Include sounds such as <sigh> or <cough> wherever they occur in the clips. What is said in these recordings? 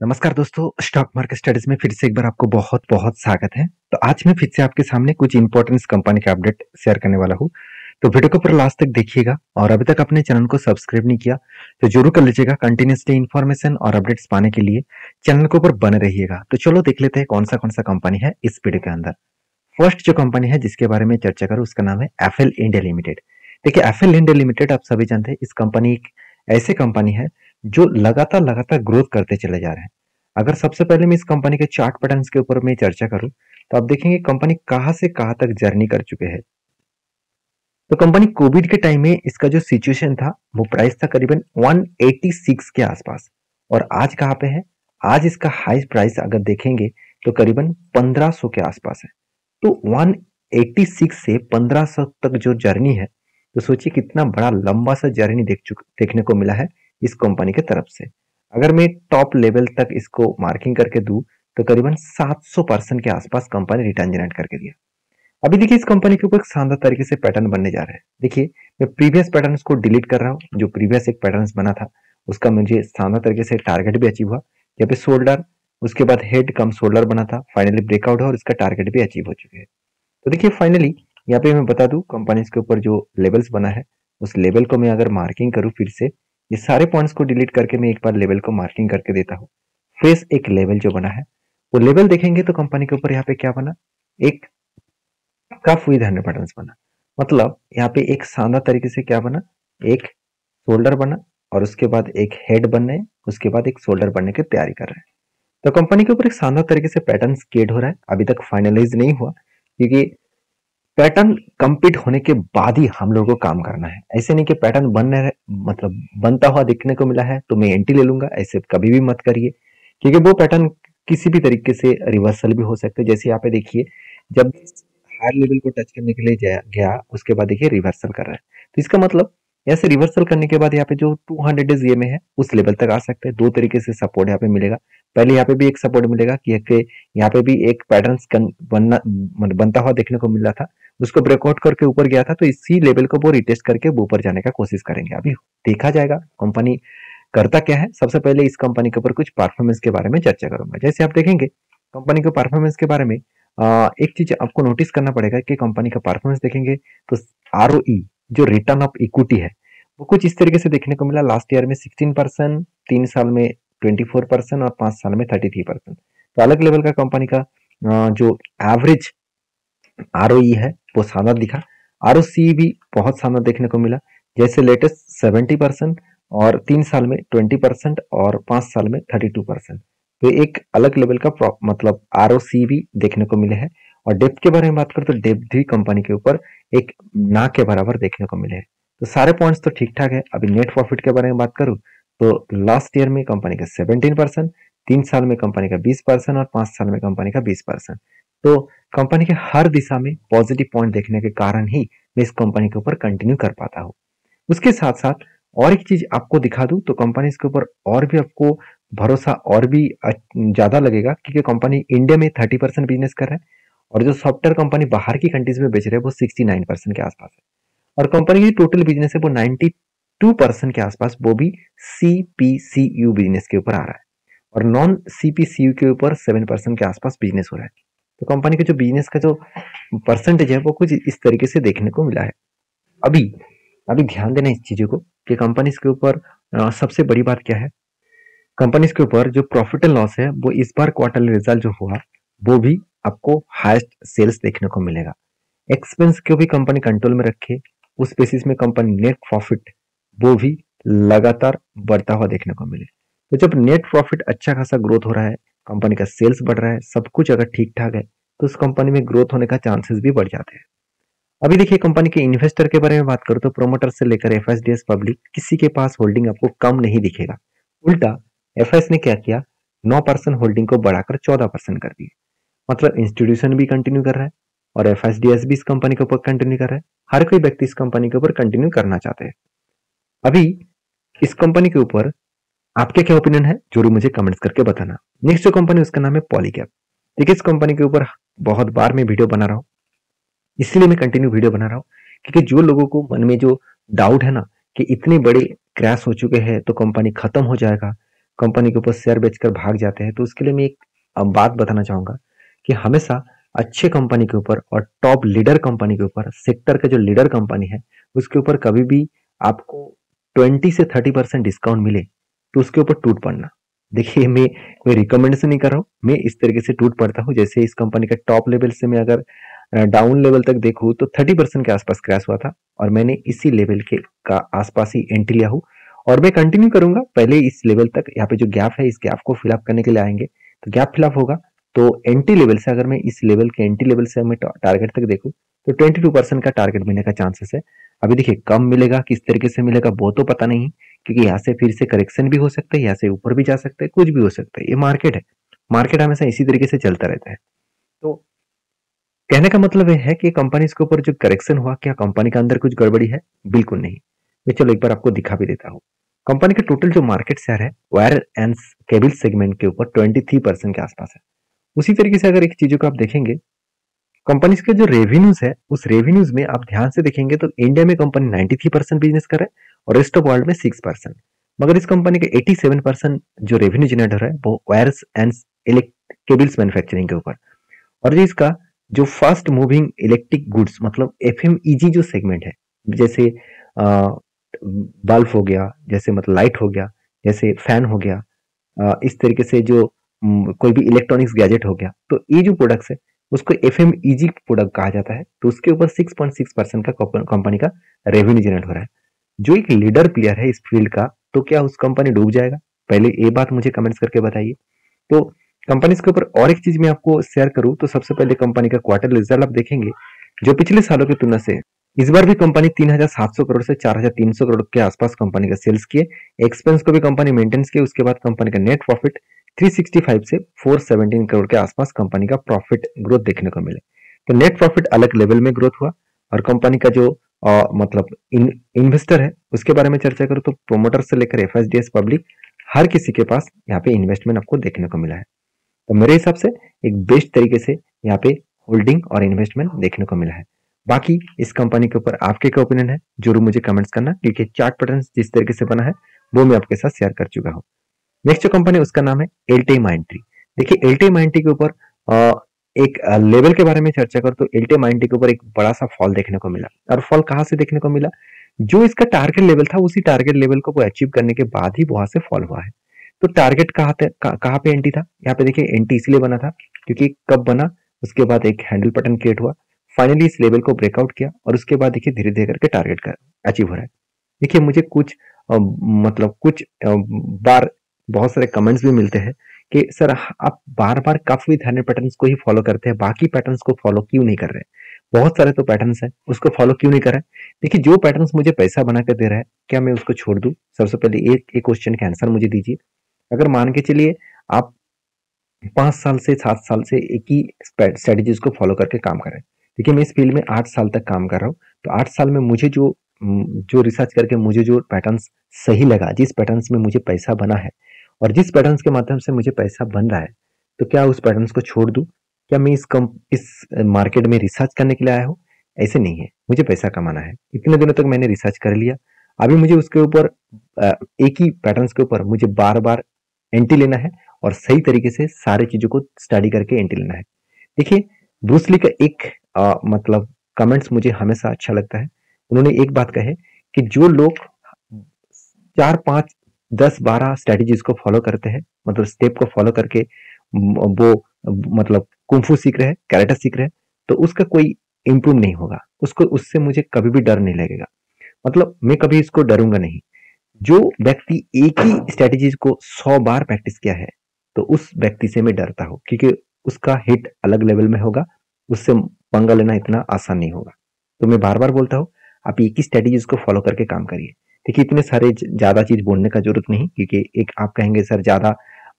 नमस्कार दोस्तों, stock market studies में फिर से एक बार आपको बहुत बहुत स्वागत है। तो आज मैं फिर से आपके सामने कुछ इंपॉर्टेंट कंपनी का अपडेट शेयर करने वाला हूँ। तो वीडियो को पूरा लास्ट तक देखिएगा और अभी तक अपने चैनल को सब्सक्राइब नहीं किया तो ज़रूर कर लीजिएगा कंटिन्यूसली इन्फॉर्मेशन और अपडेट्स पाने के लिए चैनल के ऊपर बने रहिएगा। तो चलो देख लेते हैं कौन सा कौन सा कंपनी है इस वीडियो के अंदर। फ़र्स्ट जो कंपनी है जिसके बारे में चर्चा करूँ, उसका नाम है एफएल इंडिया लिमिटेड देखिए एफएल इंडिया लिमिटेड आप सभी जानते हैं, इस कंपनी एक ऐसी कंपनी है जो लगातार लगातार ग्रोथ करते चले जा रहे हैं। अगर सबसे पहले मैं इस कंपनी के चार्ट पैटर्न के ऊपर मैं चर्चा करूँ तो आप देखेंगे कंपनी कहाँ से कहाँ तक जर्नी कर चुके हैं। तो कंपनी कोविड के टाइम में इसका जो सिचुएशन था, वो प्राइस था करीबन 186 के आसपास। और आज कहाँ पे है? आज इसका हाई प्राइस अगर देखेंगे तो करीबन 1500 के आसपास है। तो 186 से 1500 तक जो जर्नी है तो सोचिए कितना बड़ा लंबा सा जर्नी देख चुक, देखने को मिला है। इस कंपनी के तरफ़ से। अगर मैं टॉप लेवल तक इसको मार्किंग करके दूँ तो करीबन 700 परसेंट के आसपास कंपनी रिटर्न जनरेट करके दिया। अभी देखिए इस कंपनी के ऊपर शानदार तरीके से पैटर्न बनने जा रहे हैं। देखिए, मैं प्रीवियस पैटर्न को डिलीट कर रहा हूँ, जो प्रीवियस एक पैटर्न बना था, उसका मुझे शानदार तरीके से टारगेट भी अचीव हुआ। यहाँ पे शोल्डर उसके बाद हेड कम शोल्डर बना था फाइनली ब्रेकआउट है और इसका टारगेट भी अचीव हो चुके हैं। तो देखिए फाइनली यहाँ पे मैं बता दूँ कंपनी के ऊपर जो लेवल्स बना है, उस लेवल को मैं अगर मार्किंग करूँ फिर से ये सारे पॉइंट्स को डिलीट करके मैं एक बार लेवल को मार्किंग करके देता हूँ। फेस एक लेवल जो बना है। वो लेवल देखेंगे तो कंपनी के ऊपर यहाँ पे क्या बना? एक कफ विद हंड्रेड बटन बना। मतलब यहाँ पे एक शानदार तरीके से क्या बना? एक शोल्डर बना और उसके बाद एक हेड बनने उसके बाद एक शोल्डर बनने की तैयारी कर रहे हैं। तो कंपनी के ऊपर एक शानदार तरीके से पैटर्न क्रिएट हो रहा है। अभी तक फाइनलाइज नहीं हुआ, क्योंकि पैटर्न कंप्लीट होने के बाद ही हम लोगों को काम करना है। ऐसे नहीं कि पैटर्न बनने मतलब बनता हुआ दिखने को मिला है तो मैं एंटी ले लूँगा, ऐसे कभी भी मत करिए। क्योंकि वो पैटर्न किसी भी तरीके से रिवर्सल भी हो सकते हैं। जैसे यहाँ पे देखिए, जब हायर लेवल को टच करने के लिए गया, उसके बाद देखिए रिवर्सल कर रहा है। तो इसका मतलब ऐसे रिवर्सल करने के बाद यहाँ पे जो 200 डेज़ ये में है, उस लेवल तक आ सकते हैं। दो तरीके से सपोर्ट यहाँ पे मिलेगा। पहले यहाँ पे भी एक सपोर्ट मिलेगा कि यहाँ पे भी एक पैटर्न बनना बनता हुआ देखने को मिला था। उसको ब्रेकआउट करके ऊपर गया था तो इसी लेवल को वो रिटेस्ट करके वो ऊपर जाने का कोशिश करेंगे। अभी देखा जाएगा कंपनी करता क्या है। सबसे पहले इस कंपनी के ऊपर कुछ परफॉर्मेंस के बारे में चर्चा करूँगा। जैसे आप देखेंगे कंपनी के परफॉर्मेंस के बारे में एक चीज़ आपको नोटिस करना पड़ेगा कि कंपनी का परफॉर्मेंस देखेंगे तो आर जो रिटर्न ऑफ़ इक्विटी है, वो कुछ इस तरीके से देखने को मिला। लास्ट ईयर में सिक्सटीन परसेंट तीन साल में ट्वेंटी फोर परसेंट और पाँच साल में थर्टी थ्री परसेंट तो अलग लेवल का कंपनी का जो एवरेज आर है वो शानदार दिखा। आर भी बहुत शानदार देखने को मिला। जैसे लेटेस्ट सेवेंटी परसेंट और तीन साल में ट्वेंटी परसेंट और पाँच साल में थर्टी टू परसेंट तो एक अलग लेवल का मतलब आर भी देखने को मिले हैं। और डेप्थ के बारे में बात करें तो डेप्थ भी कंपनी के ऊपर एक ना के बराबर देखने को मिले हैं। तो सारे पॉइंट्स तो ठीक ठाक है। अभी नेट प्रॉफिट के बारे में बात करूँ तो लास्ट ईयर में कंपनी का सेवनटीन परसेंट तीन साल में कंपनी का बीस परसेंट और पाँच साल में कंपनी का बीस परसेंट तो कंपनी के हर दिशा में पॉजिटिव पॉइंट देखने के कारण ही मैं इस कंपनी के ऊपर कंटिन्यू कर पाता हूँ। उसके साथ साथ और एक चीज़ आपको दिखा दूँ तो कंपनी इसके ऊपर और भी आपको भरोसा और भी ज़्यादा लगेगा, क्योंकि कंपनी इंडिया में थर्टी परसेंट बिज़नेस कर रहा है और जो सॉफ्टवेयर कंपनी बाहर की कंट्रीज़ में बेच रहे हैं, वो सिक्सटी नाइन परसेंट के आसपास है। और कंपनी की टोटल बिज़नेस है, वो नाइन्टी टू परसेंट के आसपास, वो भी C P C U business के ऊपर आ रहा है। और non C P C U के ऊपर सेवन परसेंट के आसपास बिज़नेस हो रहा है। तो कंपनी के जो बिज़नेस का जो परसेंटेज है, वो कुछ इस तरीके से देखने को मिला है। अभी अभी ध्यान देना इस चीज़ों को कि कंपनी के ऊपर सबसे बड़ी बात क्या है? कंपनीज़ के ऊपर जो प्रॉफिट एंड लॉस है, वो इस बार क्वार्टरली रिज़ल्ट जो हुआ, वो भी आपको हाईएस्ट सेल्स देखने को मिलेगा। एक्सपेंस को भी कंपनी कंट्रोल में रखे, उस बेसिस में कंपनी नेट प्रॉफिट वो भी लगातार बढ़ता हुआ देखने को मिले। तो जब नेट प्रॉफिट अच्छा खासा ग्रोथ हो रहा है कंपनी का सेल्स बढ़ रहा है, सब कुछ अगर ठीक ठाक है तो उस कंपनी में ग्रोथ होने का चांसेस भी बढ़ जाते हैं। अभी देखिए कंपनी के इन्वेस्टर के बारे में बात करो तो प्रोमोटर से लेकर एफएसडीएस पब्लिक किसी के पास होल्डिंग आपको कम नहीं दिखेगा। उल्टा एफएस ने क्या किया? नौ परसेंट होल्डिंग को बढ़ाकर चौदह परसेंट कर दी मतलब इंस्टीट्यूशन भी कंटिन्यू कर रहा है और एफएसडीएस भी इस कंपनी के ऊपर कंटिन्यू कर रहा है। हर कोई व्यक्ति इस कंपनी के ऊपर कंटिन्यू करना चाहते हैं। अभी, इस कंपनी के ऊपर आपके क्या ओपिनियन है? ज़रूर मुझे कमेंट्स करके बताना। नेक्स्ट जो कंपनी उसका नाम है पॉलीकैप देखिए इस कंपनी के ऊपर बहुत बार मैं वीडियो बना रहा हूँ। इसलिए मैं कंटिन्यू वीडियो बना रहा हूँ, क्योंकि जो लोगों को मन में जो डाउट है ना, कि इतने बड़े क्रैश हो चुके हैं तो कंपनी खत्म हो जाएगा कंपनी के ऊपर शेयर बेचकर भाग जाते हैं तो उसके लिए मैं एक बात बताना चाहूँगा कि हमेशा अच्छे कंपनी के ऊपर और टॉप लीडर कंपनी के ऊपर सेक्टर का जो लीडर कंपनी है, उसके ऊपर कभी भी आपको ट्वेंटी से थर्टी परसेंट डिस्काउंट मिले तो उसके ऊपर टूट पड़ना। देखिए, मैं कोई रिकमेंडेशन नहीं कर रहा हूँ। मैं इस तरीके से टूट पड़ता हूँ। जैसे इस कंपनी का टॉप लेवल से मैं अगर डाउन लेवल तक देखूँ तो थर्टी परसेंट के आसपास क्रैश हुआ था और मैंने इसी लेवल के, का आसपास ही एंट्री लिया हूँ। और मैं कंटिन्यू करूँगा। पहले इस लेवल तक यहाँ पे जो गैप है, इस गैप को फिलअप करने के लिए आएँगे। तो गैप फिलअप होगा। तो एंट्री लेवल से अगर मैं इस लेवल के एंट्री लेवल से मैं टारगेट तक देखूँ तो ट्वेंटी टू परसेंट का टारगेट मिलने का चांसेस है। अभी देखिए, कम मिलेगा, किस तरीके से मिलेगा, वो तो पता नहीं, क्योंकि यहाँ से फिर से करेक्शन भी हो सकता है, यहाँ से ऊपर भी जा सकता है, कुछ भी हो सकता है, ये मार्केट है। मार्केट हमेशा इसी तरीके से चलता रहता है। तो कहने का मतलब यह है कि कंपनी के ऊपर जो करेक्शन हुआ, क्या कंपनी के अंदर कुछ गड़बड़ी है? बिल्कुल नहीं। मैं चलो एक बार आपको दिखा भी देता हूँ। कंपनी का टोटल जो मार्केट शेयर है वायर एंड केबल सेगमेंट के ऊपर 23 परसेंट के आसपास है। उसी तरीके से अगर एक चीज़ों को आप देखेंगे कंपनीज़ के जो रेवेन्यूज है, उस रेवेन्यूज में आप ध्यान से देखेंगे तो इंडिया में कंपनी 93 परसेंट बिज़नेस कर रहा और रेस्ट ऑफ़ वर्ल्ड में 6 परसेंट मगर इस कंपनी के 87 परसेंट जो रेवेन्यू जनरेट हो रहा है वो वायर्स एंड केबल्स मैन्युफैक्चरिंग के ऊपर। और इसका, जो फास्ट मूविंग इलेक्ट्रिक गुड्स मतलब एफ़ e जो सेगमेंट है, जैसे बल्ब हो गया, जैसे मतलब लाइट हो गया, जैसे फ़ैन हो गया इस तरीके से जो कोई भी इलेक्ट्रॉनिक्स गैजेट हो गया तो ये जो प्रोडक्ट्स है उसको एफ़ एम प्रोडक्ट कहा जाता है तो उसके ऊपर 6.6 परसेंट का कंपनी का रेवेन्यू जनरेट हो रहा है। जो एक लीडर प्लेयर है इस फ़ील्ड का तो क्या उस कंपनी डूब जाएगा? पहले ये बात मुझे कमेंट्स करके बताइए। तो कंपनीज़ के ऊपर और एक चीज़ मैं आपको शेयर करूँ तो सबसे पहले कंपनी का क्वार्टर रिज़ल्ट आप देखेंगे जो पिछले सालों की तुलना से इस बार भी कंपनी 3,700 करोड़ से 4,300 करोड़ के आसपास कंपनी का सेल्स किए। एक्सपेंस को भी कंपनी मेंटेन्स किए उसके बाद कंपनी का नेट प्रॉफिट 365 से 417 करोड़ के आसपास कंपनी का प्रॉफिट ग्रोथ देखने को मिले। तो नेट प्रॉफिट अलग लेवल में ग्रोथ हुआ और कंपनी का जो आ, मतलब इन, इन्वेस्टर है उसके बारे में चर्चा करो तो प्रोमोटर से लेकर एफएसडीएस पब्लिक हर किसी के पास यहाँ पे इन्वेस्टमेंट आपको देखने को मिला है। तो मेरे हिसाब से एक बेस्ट तरीके से यहाँ पे होल्डिंग और इन्वेस्टमेंट देखने को मिला है। बाकी इस कंपनी के ऊपर आपके क्या ओपिनियन है ज़रूर मुझे कमेंट्स करना। क्योंकि चार्ट पैटर्न जिस तरीके से बना है वो मैं आपके साथ शेयर कर चुका हूँ। नेक्स्ट जो कंपनी उसका नाम है एलटी माइंट्री देखिए एलटी माइंट्री के ऊपर एक लेवल के बारे में चर्चा कर तो एलटी माइंट्री के ऊपर एक बड़ा सा फॉल देखने को मिला। और फॉल कहाँ से देखने को मिला? जो इसका टारगेट लेवल था उसी टारगेट लेवल को वो अचीव करने के बाद ही वहाँ से फॉल हुआ है। तो टारगेट कहाँ कहाँ पे एंटी था? यहाँ पे देखिए एंटी इसलिए बना था क्योंकि कब बना? उसके बाद एक हैंडल पैटर्न क्रिएट हुआ। फाइनली इस लेवल को ब्रेकआउट किया और उसके बाद देखिए धीरे धीरे करके टारगेट कर अचीव हो रहा है। देखिए मुझे कुछ आ, मतलब कुछ आ, बार बहुत सारे कमेंट्स भी मिलते हैं कि, सर, आप बार बार कफ विथ हंड्रेड पैटर्न को ही फॉलो करते हैं, बाकी पैटर्न को फॉलो क्यों नहीं कर रहे बहुत सारे तो पैटर्न्स हैं, उसको फॉलो क्यों नहीं कर रहे देखिए, जो पैटर्न मुझे पैसा बना कर दे रहा है, क्या मैं उसको छोड़ दूँ? सबसे पहले एक एक क्वेश्चन का आंसर मुझे दीजिए। अगर मान के चलिए, आप पाँच साल से, सात साल से एक ही स्ट्रेटेजीज को फॉलो करके काम कर रहे हैं। देखिए, मैं इस फ़ील्ड में आठ साल तक काम कर रहा हूँ तो आठ साल में मुझे जो जो रिसर्च करके मुझे जो पैटर्न्स सही लगा, जिस पैटर्न्स में मुझे पैसा बना है और जिस पैटर्न के माध्यम से मुझे पैसा बन रहा है तो क्या उस पैटर्न को छोड़ दूँ? क्या मैं इस कम इस मार्केट में रिसर्च करने के लिए आया हूँ? ऐसे नहीं है। मुझे पैसा कमाना है। इतने दिनों तक मैंने रिसर्च कर लिया। अभी मुझे उसके ऊपर एक ही पैटर्न्स के ऊपर मुझे बार बार एंट्री लेना है और सही तरीके से सारे चीज़ों को स्टडी करके एंट्री लेना है। देखिए ब्रूसली का एक आ, मतलब कमेंट्स मुझे हमेशा अच्छा लगता है। उन्होंने एक बात कहे कि जो लोग चार पाँच दस बारह स्ट्रेटेजीज को फॉलो करते हैं मतलब स्टेप को फॉलो करके वो मतलब कुंफू सीख रहे हैं कैरेक्टर सीख रहे हैं तो उसका कोई इंप्रूव नहीं होगा। उसको, उससे मुझे कभी भी डर नहीं लगेगा। मतलब मैं कभी इसको डरूँगा नहीं। जो व्यक्ति एक ही स्ट्रेटेजीज को सौ बार प्रैक्टिस किया है तो उस व्यक्ति से मैं डरता हूँ, क्योंकि उसका हिट अलग लेवल में होगा, उससे पंगा लेना इतना आसान नहीं होगा। तो मैं बार बार बोलता हूँ, आप एक ही स्ट्रेटेजीज को फॉलो करके काम करिए। देखिए, इतने सारे ज़्यादा चीज़ बोलने का ज़रूरत नहीं, क्योंकि एक आप कहेंगे, सर, ज़्यादा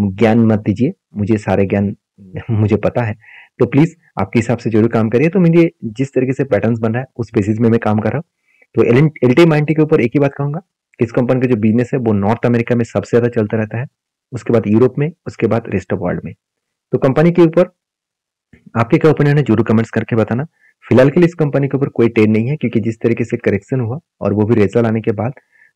ज्ञान मत दीजिए, मुझे सारे ज्ञान <laughs> मुझे पता है। तो प्लीज़ आपके हिसाब से ज़रूर काम करिए। तो मुझे जिस तरीके से पैटर्न बन रहा है, उस बेसिस में मैं काम कर रहा हूँ। तो एल एल टी माइंटी के ऊपर एक ही बात कहूँगा इस कंपनी का जो बिज़नेस है, वो नॉर्थ अमेरिका में सबसे ज़्यादा चलता रहता है, उसके बाद यूरोप में, उसके बाद रेस्ट ऑफ़ वर्ल्ड में। तो कंपनी के ऊपर आपके क्या ओपिनियन है, ज़रूर कमेंट्स करके बताना। फ़िलहाल के लिए इस कंपनी के ऊपर कोई टेन नहीं है, क्योंकि जिस तरीके से करेक्शन हुआ, और वो भी रिज़ल्ट आने के बाद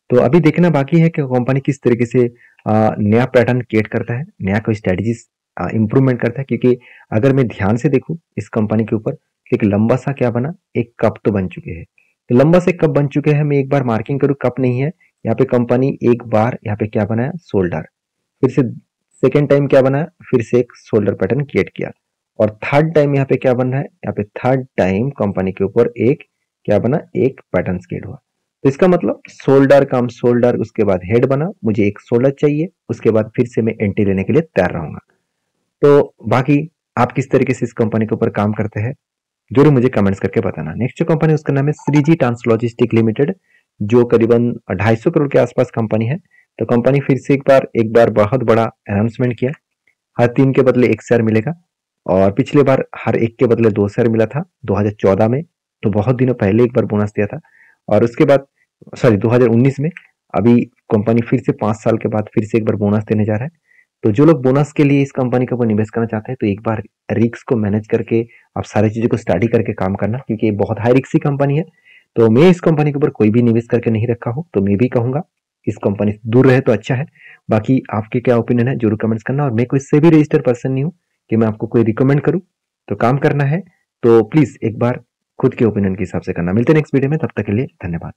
तो अभी देखना बाकी है कि कंपनी किस तरीके से नया पैटर्न क्रिएट करता है, नया कोई स्ट्रेटजीज इंप्रूवमेंट करता है, क्योंकि अगर मैं ध्यान से देखूँ इस कंपनी के ऊपर एक लंबा सा क्या बना, एक कप तो बन चुके हैं। तो लंबा से कप बन चुके हैं, मैं एक बार मार्किंग करूँ कप नहीं है, यहाँ पे कंपनी एक बार यहाँ पे क्या बनाया शोल्डर फिर से सेकेंड टाइम क्या बनाया, फिर से एक शोल्डर पैटर्न क्रिएट किया। और थर्ड टाइम यहाँ पे क्या बन रहा है, यहाँ पे थर्ड टाइम कंपनी के ऊपर एक क्या बना, एक पैटर्न क्रिएट हुआ। इसका मतलब शोल्डर कम शोल्डर उसके बाद हेड बना, मुझे एक शोल्डर चाहिए, उसके बाद फिर से मैं एंट्री लेने के लिए तैयार रहूँगा। तो बाकी आप किस तरीके से इस कंपनी के ऊपर काम करते हैं ज़रूर मुझे कमेंट्स करके बताना। नेक्स्ट जो कंपनी उसका नाम है श्रीजी ट्रांसलॉजिस्टिक लिमिटेड जो करीबन 250 करोड़ के आसपास कंपनी है। तो कंपनी फिर से एक बार एक बार बहुत बड़ा अनाउंसमेंट किया। हर तीन के बदले एक शेयर मिलेगा। और पिछले बार हर एक के बदले दो शेयर मिला था 2014 में। तो बहुत दिनों पहले एक बार बोनस दिया था। और उसके बाद सॉरी 2019 में अभी कंपनी फिर से पाँच साल के बाद फिर से एक बार बोनस देने जा रहा है। तो जो लोग बोनस के लिए इस कंपनी के ऊपर निवेश करना चाहते हैं तो एक बार रिक्स को मैनेज करके, आप सारी चीज़ों को स्टडी करके काम करना, क्योंकि ये बहुत हाई रिक्सी कंपनी है। तो मैं इस कंपनी के ऊपर कोई भी निवेश करके नहीं रखा हूँ तो मैं भी कहूँगा, इस कंपनी से दूर रहे तो अच्छा है। बाकी आपके क्या ओपिनियन है, ज़रूर कमेंट्स करना, और मैं कोई से भी रजिस्टर पर्सन नहीं हूँ कि मैं आपको कोई रिकमेंड करूँ तो काम करना है। तो प्लीज़ एक बार खुद के ओपिनियन के हिसाब से करना। मिलते हैं नेक्स्ट वीडियो में, तब तक के लिए धन्यवाद।